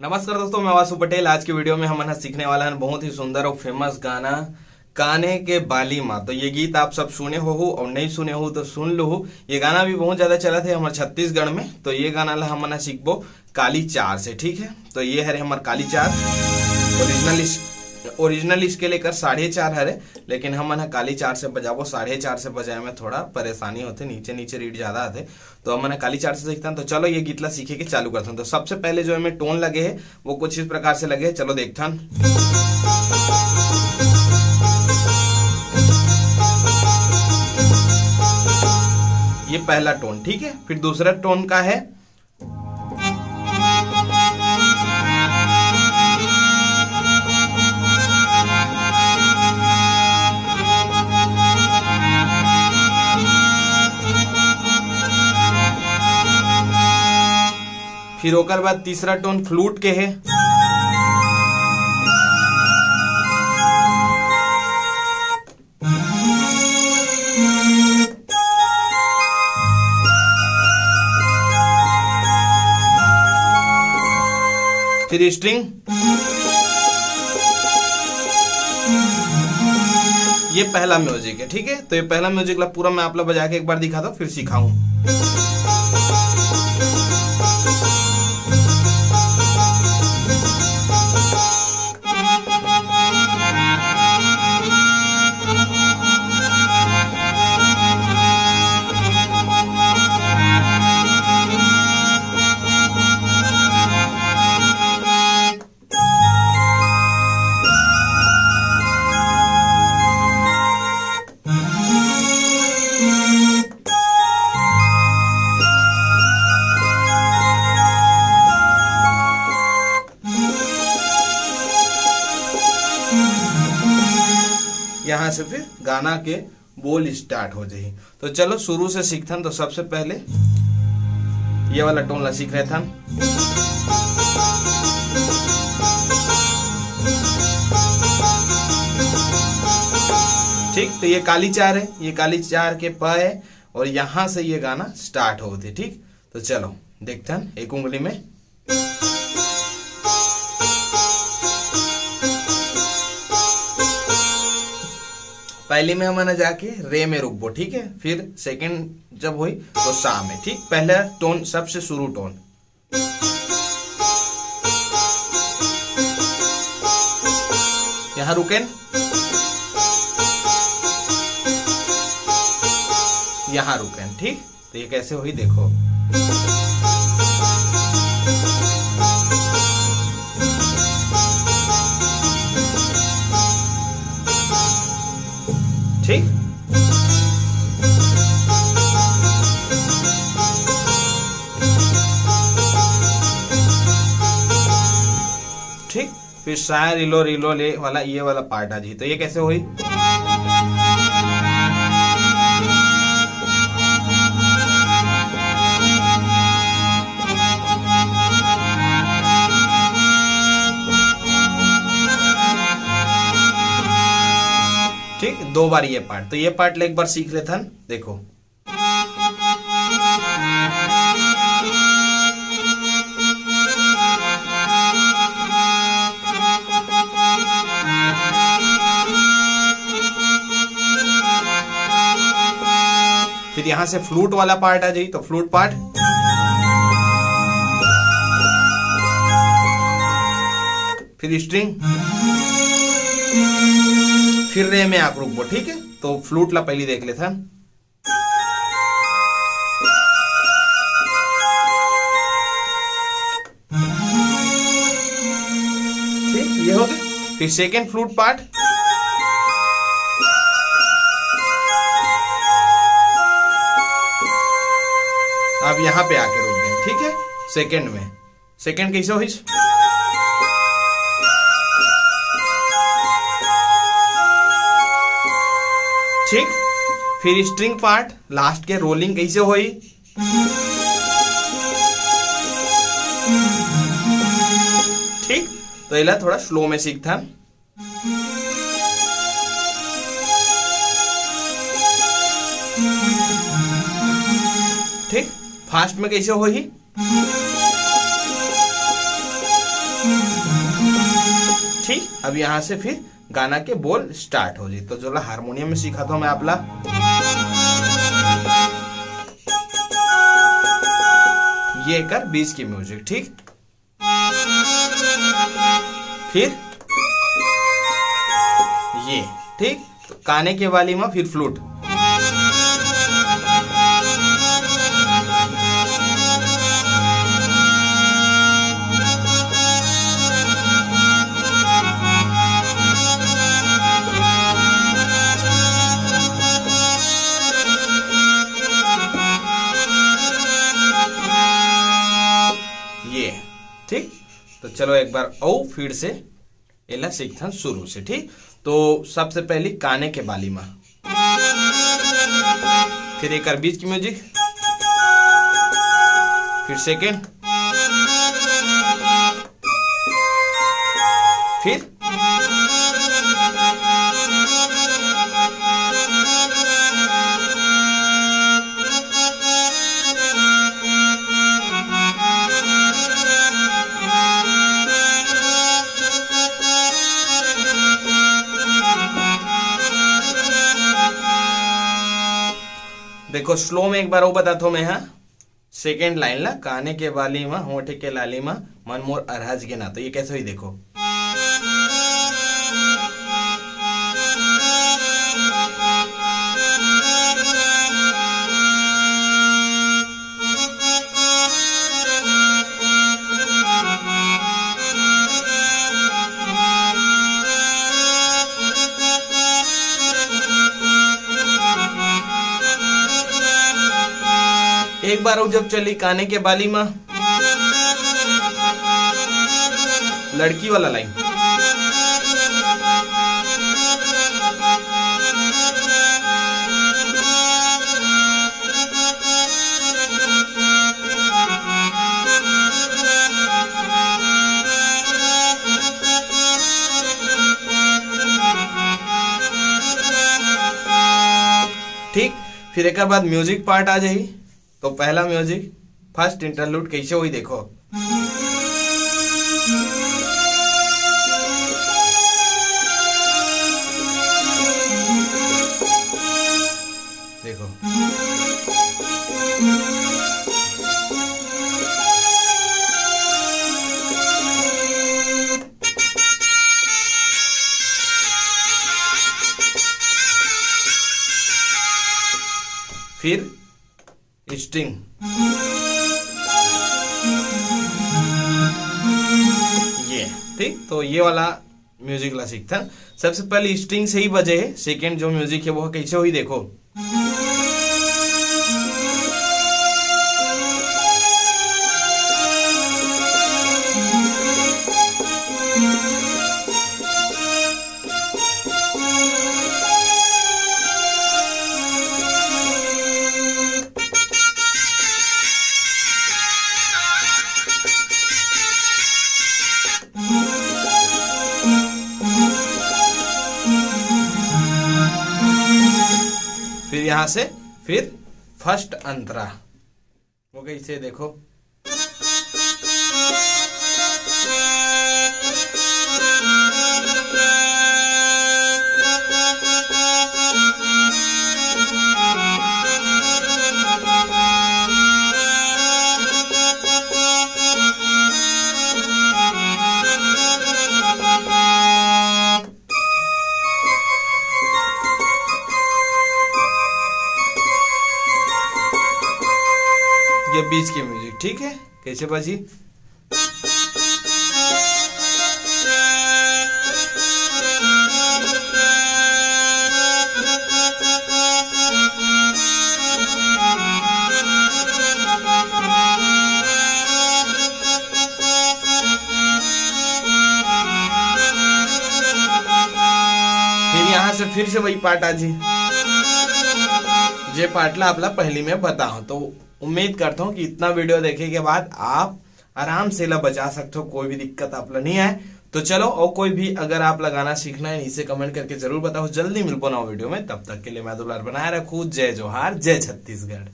नमस्कार दोस्तों, मैं वासु पटेल। आज के वीडियो में हम है सीखने वाला है बहुत ही सुंदर और फ़ेमस गाना, काने के बाली माँ। तो ये गीत आप सब सुने हो और नहीं सुने हो तो सुन लो। ये गाना भी बहुत ज़्यादा चला थे हमारे छत्तीसगढ़ में। तो ये गाना ला हम सीखबो काली चार से, ठीक है? तो ये है हमारे काली चार। ओरिजिनल ओरिजिनल इसके लेकर साढ़े चार है लेकिन हम मन काली चार से बजाबो साढ़े चार से बजाए में थोड़ा परेशानी होते नीचे नीचे रीड ज़्यादा आते तो हम काली चार से सीखते हैं तो चलो ये गीतला सीखे के चालू करते हैं। तो सबसे पहले जो हमें टोन लगे है, वो कुछ इस प्रकार से लगे है, चलो देखते हैं। ये पहला टोन, ठीक है? फिर दूसरा टोन का है फिर ओकर बाद तीसरा टोन फ्लूट के है। फिर स्ट्रिंग। ये पहला म्यूज़िक है, ठीक है? तो ये पहला म्यूज़िक ला पूरा मैं आप लोग बजा के एक बार दिखा दो, फिर सिखाऊं। यहाँ से फिर गाना के बोल स्टार्ट हो जाए तो चलो, शुरू से सीखथन तो सबसे पहले ये वाला टोन ला सीख रहे थे ठीक तो ये काली चार है, ये काली चार के प है, और यहाँ से ये गाना स्टार्ट होते ठीक? तो चलो देखते हैं एक उंगली में। पहली में हमने जाके रे में रुकबो, ठीक है? फिर सेकंड जब हुई तो सा में, ठीक? पहला टोन सबसे शुरू टोन यहाँ रुके। यहाँ रुके, ठीक? तो ये कैसे हुई, देखो। ठीक? ठीक, फिर शायर रिलो रिलो ले वाला, ये वाला पार्ट आ जी। तो ये कैसे हुई? दो बार ये पार्ट। तो ये पार्ट एक बार सीख लेते हैं देखो। फिर यहाँ से फ्लूट वाला पार्ट आ जाए तो फ्लूट पार्ट फिर स्ट्रिंग फिर रे में आप रुकबो ठीक है? तो फ्लूट ला पहली देख लेते हैं। ठीक, ये हो गया। फिर सेकेंड फ्लूट पार्ट अब यहाँ पे आके रुक गए, ठीक है? सेकेंड में। सेकेंड कैसे हुई ठीक? फिर स्ट्रिंग पार्ट लास्ट के रोलिंग कैसे हुई? ठीक? तो इला थोड़ा स्लो में सीखता। ठीक? फास्ट में कैसे हो ही ठीक? अब यहाँ से फिर गाना के बोल स्टार्ट हो जाए। तो जो हारमोनियम में सीखा था मैं आपला ये कर बीच की म्यूज़िक ठीक? फिर? ये, ठीक? तो काने के वाली में फिर फ्लूट चलो एक बार औ, फिर से। एला सीखथन शुरू से, ठीक? तो सबसे पहली काने के बाली में। फिर एक बीच की म्यूज़िक। फिर सेकेंड। फिर देखो स्लो में एक बार वो बता दो मैं हाँ। सेकेंड लाइन ला कहने के वाली माँ, होठे के लाली माँ मन मोर अरहज गिना तो ये कैसे हुई, देखो। एक बार जब चली काने के बाली में। लड़की वाला लाइन। ठीक, फिर एक बाद म्यूज़िक पार्ट आ जाई तो पहला म्यूज़िक फ़र्स्ट इंटरलूड कैसे हुई देखो। देखो। फिर स्ट्रिंग ये ठीक तो ये वाला म्यूज़िक ला सीखता सबसे पहले स्ट्रिंग से ही बजे है सेकेंड जो म्यूज़िक है वो कैसे हुई देखो। यहाँ से फिर फ़र्स्ट अंतरा। हो गई इसे देखो। बीच की म्यूज़िक, ठीक है? कैसे बाजी? फिर यहाँ से फिर से वही पार्ट आ जी। पाटला आपला पहली में बताओ तो उम्मीद करता हूँ कि इतना वीडियो देखे के बाद आप आराम से ला बचा सकते हो, कोई भी दिक्कत आप नहीं आए। तो चलो, और कोई भी अगर आप लगाना सीखना है, नीचे कमेंट करके ज़रूर बताओ। जल्दी मिल पाना वीडियो में, तब तक के लिए मैं दुलार बनाए रखू। जय जोहार, जय छत्तीसगढ़।